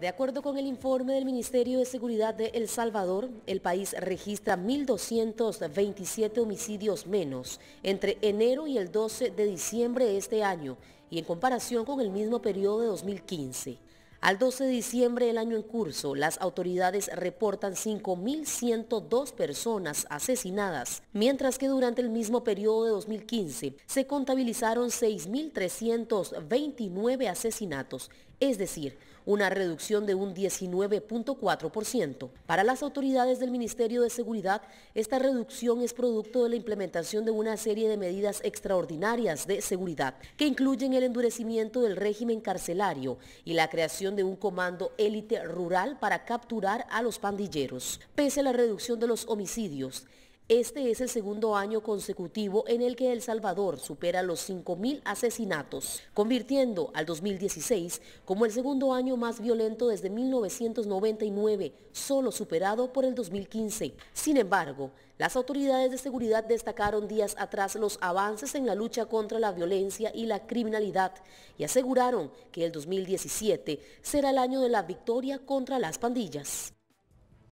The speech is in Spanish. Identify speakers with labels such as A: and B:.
A: De acuerdo con el informe del Ministerio de Seguridad de El Salvador, el país registra 1.227 homicidios menos entre enero y el 12 de diciembre de este año y en comparación con el mismo periodo de 2015. Al 12 de diciembre del año en curso, las autoridades reportan 5.102 personas asesinadas, mientras que durante el mismo periodo de 2015 se contabilizaron 6.329 asesinatos, es decir, una reducción de un 19.4%. Para las autoridades del Ministerio de Seguridad, esta reducción es producto de la implementación de una serie de medidas extraordinarias de seguridad, que incluyen el endurecimiento del régimen carcelario y la creación de un comando élite rural para capturar a los pandilleros. Pese a la reducción de los homicidios, este es el segundo año consecutivo en el que El Salvador supera los 5.000 asesinatos, convirtiendo al 2016 como el segundo año más violento desde 1999, solo superado por el 2015. Sin embargo, las autoridades de seguridad destacaron días atrás los avances en la lucha contra la violencia y la criminalidad y aseguraron que el 2017 será el año de la victoria contra las pandillas.